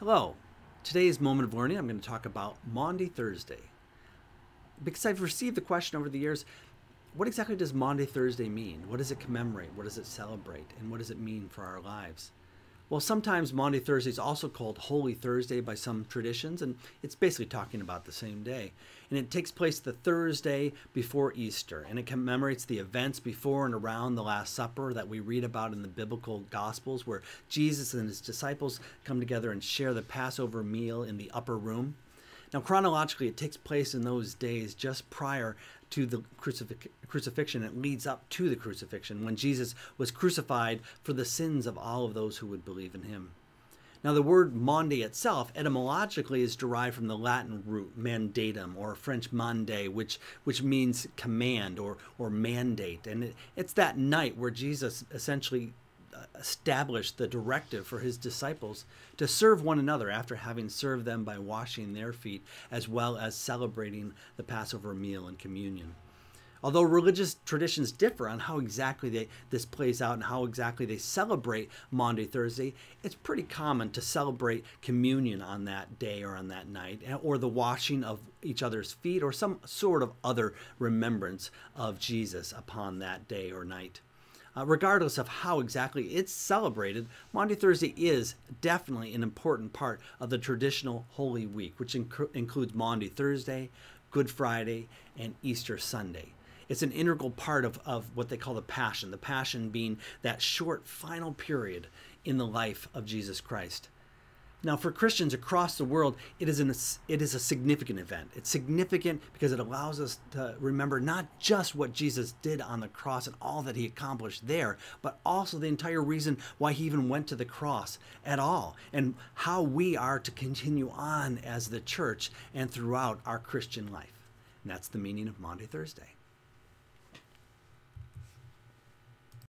Hello. Today's moment of learning, I'm going to talk about Maundy Thursday. Because I've received the question over the years, what exactly does Maundy Thursday mean? What does it commemorate? What does it celebrate? And what does it mean for our lives? Well, sometimes Maundy Thursday is also called Holy Thursday by some traditions, and it's basically talking about the same day. And it takes place the Thursday before Easter, and it commemorates the events before and around the Last Supper that we read about in the biblical Gospels, where Jesus and his disciples come together and share the Passover meal in the upper room. Now, chronologically, it takes place in those days just prior to the crucifix- crucifixion. It leads up to the crucifixion when Jesus was crucified for the sins of all of those who would believe in him. Now, the word Maundy itself, etymologically, is derived from the Latin root mandatum or French mande, which, which means command or, or mandate. And it, it's that night where Jesus essentially established the directive for his disciples to serve one another after having served them by washing their feet, as well as celebrating the Passover meal and communion. Although religious traditions differ on how exactly they, this plays out and how exactly they celebrate Maundy Thursday, it's pretty common to celebrate communion on that day or on that night, eh, or the washing of each other's feet, or some sort of other remembrance of Jesus upon that day or night. Uh, regardless of how exactly it's celebrated, Maundy Thursday is definitely an important part of the traditional Holy Week, which inc- includes Maundy Thursday, Good Friday, and Easter Sunday. It's an integral part of, of what they call the Passion, the Passion being that short final period in the life of Jesus Christ. Now, for Christians across the world, it is, an, it is a significant event. It's significant because it allows us to remember not just what Jesus did on the cross and all that he accomplished there, but also the entire reason why he even went to the cross at all, and how we are to continue on as the church and throughout our Christian life. And that's the meaning of Maundy Thursday.